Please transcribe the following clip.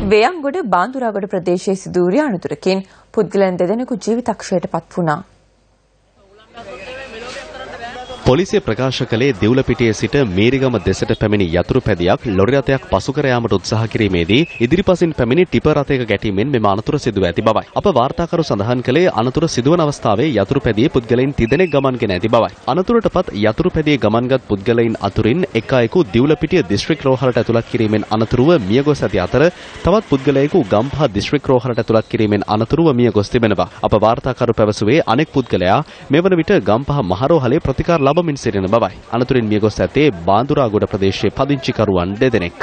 වේයන්ගොඩ බාන්දුරාගොඩ ප්‍රදේශයේ සිදු වූ අනතුරකින් පුද්ගලයන් දෙදෙනෙකු ජීවිතක්ෂයට පත් වුණා. පොලිසිය ප්‍රකාශ කළේ දෙව්ලපිටියේ සිට මේරිගම දෙසට පැමිණි යතුරු පැදියක් ලොරි රථයක් පසු කර යාමට උත්සාහ කිරීමේදී ඉදිරිපසින් පැමිණි ටිපර් රථයක ගැටීමෙන් මෙම අනතුර සිදුව ඇති බවයි. අප වාර්තාකරු සඳහන් කළේ අනතුර සිදුවන අවස්ථාවේ යතුරු පැදියේ පුද්ගලයන් තිදෙනෙක් ගමන්ගෙන ඇති බවයි. අනතුරටපත් යතුරු පැදියේ ගමන්ගත් පුද්ගලයන් අතුරින් එක් අයෙකු දිව්ලපිටිය දිස්ත්‍රික් රෝහලට ඇතුළත් කිරීමෙන් අනතුරුව මියගොස් ඇති අතර තවත් පුද්ගලයෙකු ගම්පහ දිස්ත්‍රික් රෝහලට ඇතුළත් කිරීමෙන් අනතුරුව මියගොස් තිබෙනවා. අප වාර්තාකරු පැවසුවේ අනෙක් පුද්ගලයා මෙවන විට ගම්පහ මහරෝහලේ ප්‍රතිකාර තබමින් සිටින බවයි අනතුරින් මිය ගොස් ඇතේ බාඳුරාගොඩ ප්‍රදේශයේ පදිංචිකරුවන් දෙදෙනෙක්.